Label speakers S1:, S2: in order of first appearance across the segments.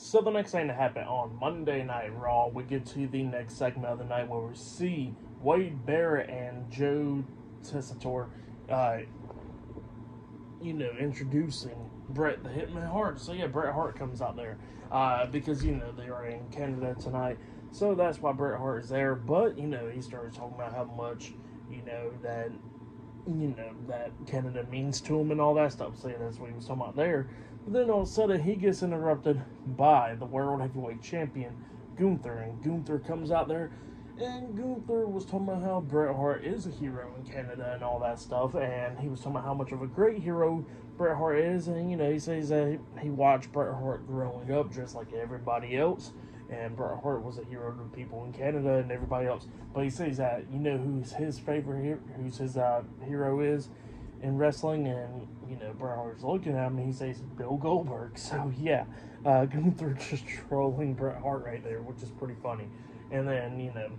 S1: So the next thing to happen on Monday Night Raw, we get to the next segment of the night where we see Wade Barrett and Joe Tessitore, uh, you know, introducing Bret the Hitman Hart. So yeah, Bret Hart comes out there uh, because you know they are in Canada tonight. So that's why Bret Hart is there. But you know, he starts talking about how much you know that you know that Canada means to him and all that stuff. Yeah, that's what he was talking about there. But then all of a sudden he gets interrupted by the World Heavyweight Champion Gunther, and Gunther comes out there. And Gunther was talking about how Bret Hart is a hero in Canada and all that stuff, and he was talking about how much of a great hero Bret Hart is, and you know he says that he watched Bret Hart growing up just like everybody else, and Bret Hart was a hero to people in Canada and everybody else. But he says that you know who's his favorite, hero, who's his uh, hero is in wrestling, and you know Bret Hart's looking at him, and he says Bill Goldberg. So yeah, uh, Gunther just trolling Bret Hart right there, which is pretty funny. And then you know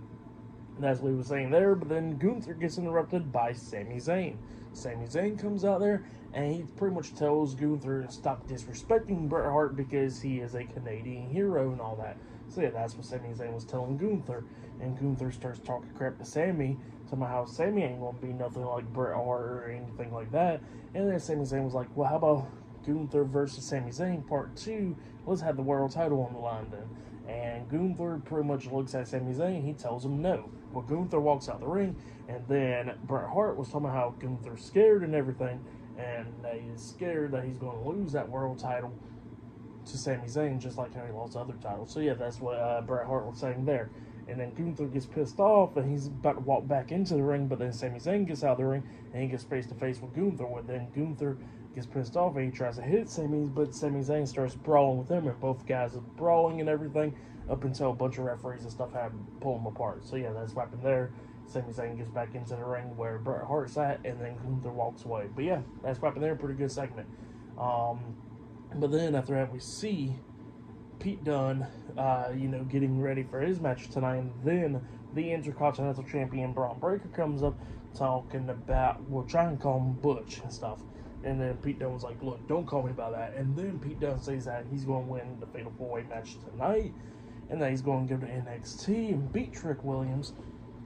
S1: that's what he was saying there. But then Gunther gets interrupted by Sami Zayn. Sami Zayn comes out there and he pretty much tells Gunther to stop disrespecting Bret Hart because he is a Canadian hero and all that. So yeah, that's what Sami Zayn was telling Gunther. And Gunther starts talking crap to Sami, talking about how Sami ain't gonna be nothing like Bret Hart or anything like that. And then Sami Zayn was like, well, how about Gunther versus Sami Zayn part two? Let's have the world title on the line then. And Gunther pretty much looks at Sami Zayn. He tells him no. Well, Gunther walks out the ring, and then Bret Hart was talking about how Gunther's scared and everything, and he's scared that he's going to lose that world title to Sami Zayn, just like how he lost other titles. So yeah, that's what uh, Bret Hart was saying there. And then Gunther gets pissed off, and he's about to walk back into the ring, but then Sami Zayn gets out of the ring, and he gets face to face with Gunther. But then Gunther gets pissed off, and he tries to hit Sami, but Sami Zayn starts brawling with him, and both guys are brawling and everything up until a bunch of referees and stuff had pull them apart. So yeah, that's what happened there. Sami Zayn gets back into the ring where Bret Hart's at, and then Gunther walks away. But yeah, that's what happened there. Pretty good segment. Um, but then after that, we see Pete Dunne, uh, you know, getting ready for his match tonight, and then the Intercontinental Champion Bron Breakker comes up talking about, we'll try and call him Butch and stuff. And then Pete Dunne was like, look, don't call me by that. And then Pete Dunne says that he's going to win the Fatal 4-Way match tonight and that he's going to go to NXT and beat Trick Williams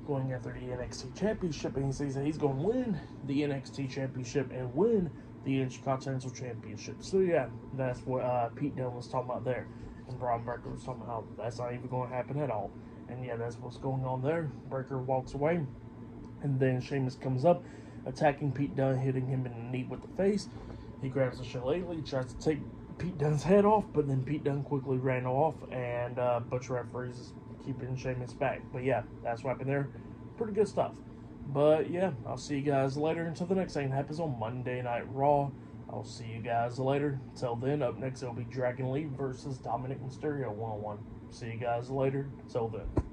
S1: going after the NXT Championship, and he says that he's going to win the NXT Championship and win the Intercontinental Championship. So yeah, that's what uh, Pete Dunne was talking about there, and Bron Breakker was talking about that's not even going to happen at all. And yeah, that's what's going on there. Breakker walks away, and then Sheamus comes up, attacking Pete Dunne, hitting him in the knee with the face. He grabs the shillelagh, tries to take Pete Dunne's head off, but then Pete Dunne quickly ran off, and uh, Butch referees keeping Sheamus back. But yeah, that's what happened there. Pretty good stuff. But yeah, I'll see you guys later until the next thing happens on Monday Night Raw. I'll see you guys later. Until then, up next it'll be Dragon Lee versus Dominik Mysterio one on one. See you guys later. Until then.